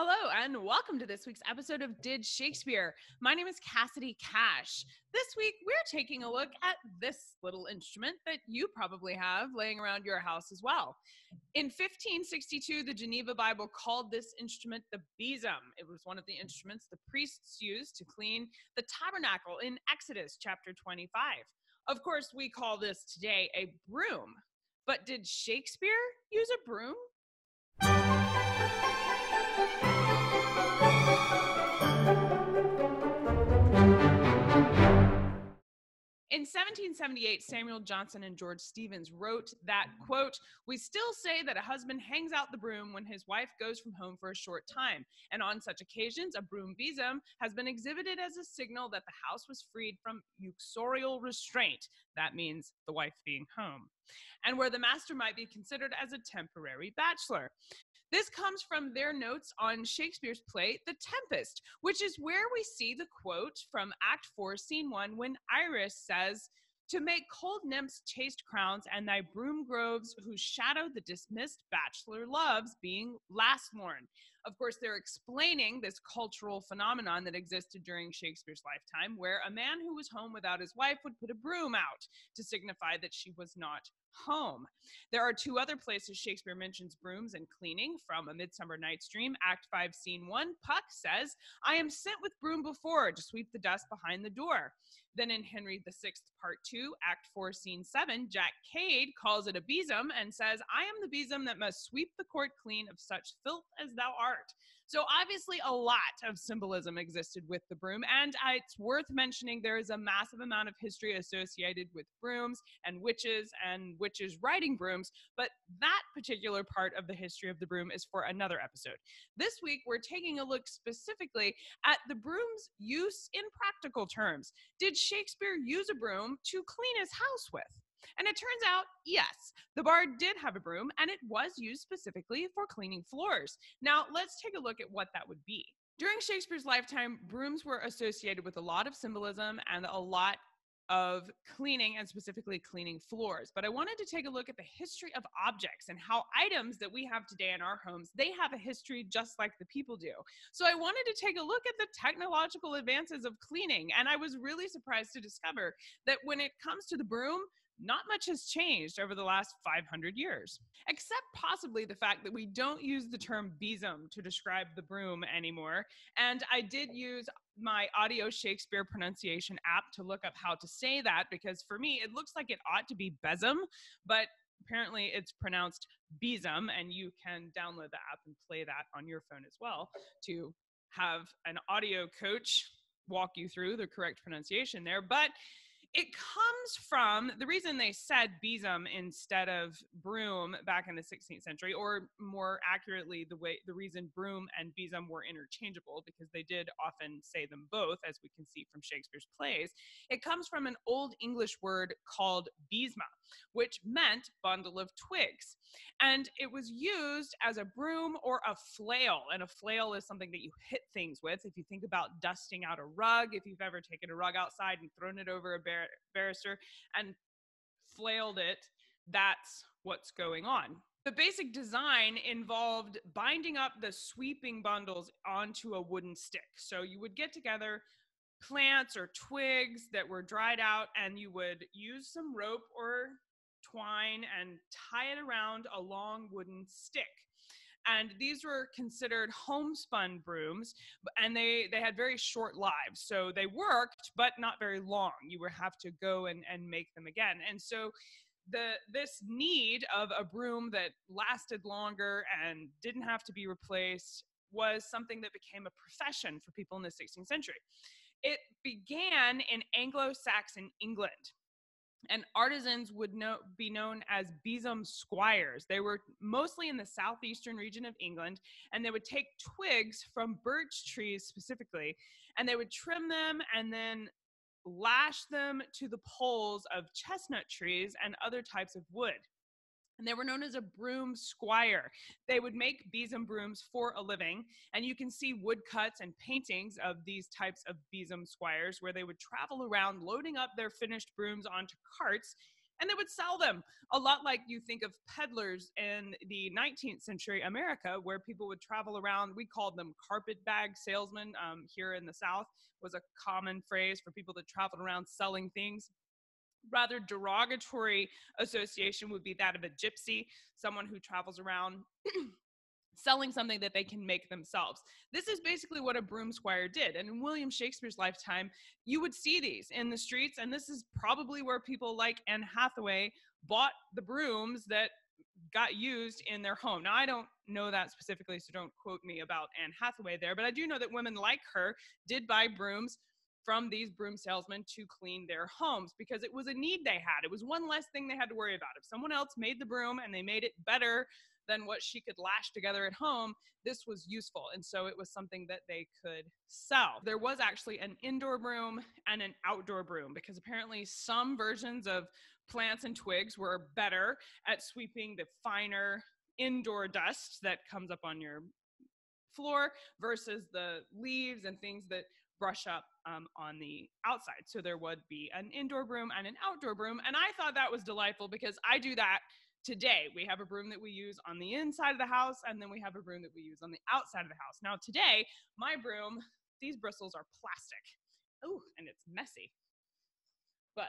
Hello, and welcome to this week's episode of Did Shakespeare. My name is Cassidy Cash. This week, we're taking a look at this little instrument that you probably have laying around your house as well. In 1562, the Geneva Bible called this instrument the besom. It was one of the instruments the priests used to clean the tabernacle in Exodus chapter 25. Of course, we call this today a broom. But did Shakespeare use a broom? In 1778, Samuel Johnson and George Steevens wrote that, mm. quote, We still say that a husband hangs out the broom when his wife goes from home for a short time, and on such occasions, a broom besom has been exhibited as a signal that the house was freed from uxorial restraint. That means the wife being home. And where the master might be considered as a temporary bachelor. This comes from their notes on Shakespeare's play, The Tempest, which is where we see the quote from Act 4, Scene 1, when Iris says, to make cold nymphs chaste crowns and thy broom groves whose shadow the dismissed bachelor loves being last morn of course they're explaining this cultural phenomenon that existed during shakespeare's lifetime where a man who was home without his wife would put a broom out to signify that she was not home there are two other places shakespeare mentions brooms and cleaning from a midsummer night's dream act 5 scene 1 puck says i am sent with broom before to sweep the dust behind the door then in Henry VI, Part 2, Act 4, Scene 7, Jack Cade calls it a besom and says, I am the besom that must sweep the court clean of such filth as thou art. So obviously, a lot of symbolism existed with the broom, and it's worth mentioning there is a massive amount of history associated with brooms and witches and witches riding brooms, but that particular part of the history of the broom is for another episode. This week, we're taking a look specifically at the broom's use in practical terms. Did Shakespeare use a broom to clean his house with? And it turns out, yes, the bard did have a broom and it was used specifically for cleaning floors. Now, let's take a look at what that would be. During Shakespeare's lifetime, brooms were associated with a lot of symbolism and a lot of cleaning and specifically cleaning floors but i wanted to take a look at the history of objects and how items that we have today in our homes they have a history just like the people do so i wanted to take a look at the technological advances of cleaning and i was really surprised to discover that when it comes to the broom not much has changed over the last 500 years, except possibly the fact that we don't use the term besom to describe the broom anymore. And I did use my audio Shakespeare pronunciation app to look up how to say that because for me, it looks like it ought to be besom, but apparently it's pronounced besom. And you can download the app and play that on your phone as well to have an audio coach walk you through the correct pronunciation there. But it comes from the reason they said besom instead of broom back in the 16th century, or more accurately, the way the reason broom and besom were interchangeable because they did often say them both, as we can see from Shakespeare's plays. It comes from an old English word called besma, which meant bundle of twigs, and it was used as a broom or a flail. And a flail is something that you hit things with. If you think about dusting out a rug, if you've ever taken a rug outside and thrown it over a bear barrister and flailed it, that's what's going on. The basic design involved binding up the sweeping bundles onto a wooden stick. So you would get together plants or twigs that were dried out, and you would use some rope or twine and tie it around a long wooden stick and these were considered homespun brooms and they they had very short lives. So they worked but not very long. You would have to go and, and make them again. And so the this need of a broom that lasted longer and didn't have to be replaced was something that became a profession for people in the 16th century. It began in anglo-saxon england and artisans would know, be known as besom squires. They were mostly in the southeastern region of England, and they would take twigs from birch trees specifically, and they would trim them and then lash them to the poles of chestnut trees and other types of wood and they were known as a broom squire. They would make besom brooms for a living, and you can see woodcuts and paintings of these types of besom squires where they would travel around loading up their finished brooms onto carts and they would sell them a lot like you think of peddlers in the 19th century America, where people would travel around. We called them carpet bag salesmen um, here in the South, was a common phrase for people that traveled around selling things rather derogatory association would be that of a gypsy, someone who travels around selling something that they can make themselves. This is basically what a broom squire did. And in William Shakespeare's lifetime, you would see these in the streets. And this is probably where people like Anne Hathaway bought the brooms that got used in their home. Now, I don't know that specifically, so don't quote me about Anne Hathaway there, but I do know that women like her did buy brooms from these broom salesmen to clean their homes because it was a need they had. It was one less thing they had to worry about. If someone else made the broom and they made it better than what she could lash together at home, this was useful. And so it was something that they could sell. There was actually an indoor broom and an outdoor broom because apparently some versions of plants and twigs were better at sweeping the finer indoor dust that comes up on your floor versus the leaves and things that brush up um, on the outside. So there would be an indoor broom and an outdoor broom. And I thought that was delightful because I do that today. We have a broom that we use on the inside of the house, and then we have a broom that we use on the outside of the house. Now, today, my broom, these bristles are plastic. Oh, and it's messy. But,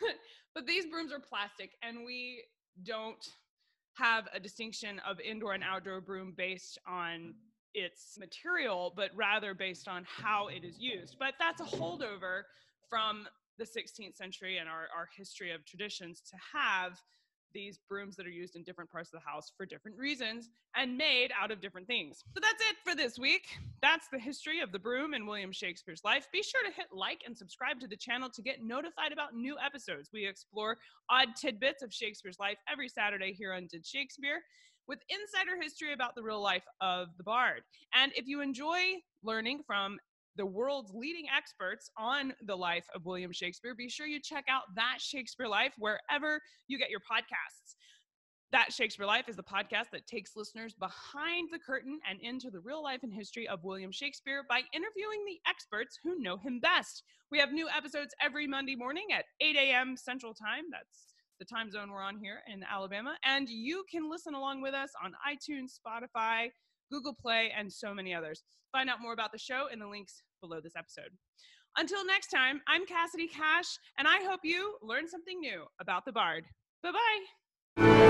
but these brooms are plastic, and we don't have a distinction of indoor and outdoor broom based on its material, but rather based on how it is used. But that's a holdover from the 16th century and our, our history of traditions to have these brooms that are used in different parts of the house for different reasons and made out of different things. So that's it for this week. That's the history of the broom in William Shakespeare's life. Be sure to hit like and subscribe to the channel to get notified about new episodes. We explore odd tidbits of Shakespeare's life every Saturday here on Did Shakespeare with insider history about the real life of the bard. And if you enjoy learning from the world's leading experts on the life of William Shakespeare, be sure you check out That Shakespeare Life wherever you get your podcasts. That Shakespeare Life is the podcast that takes listeners behind the curtain and into the real life and history of William Shakespeare by interviewing the experts who know him best. We have new episodes every Monday morning at 8 a.m. Central Time. That's the time zone we're on here in Alabama. And you can listen along with us on iTunes, Spotify, Google Play, and so many others. Find out more about the show in the links below this episode. Until next time, I'm Cassidy Cash, and I hope you learn something new about the Bard. Bye bye.